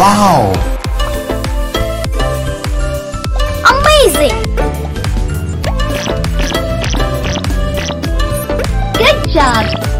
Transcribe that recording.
Wow! Amazing! Good job!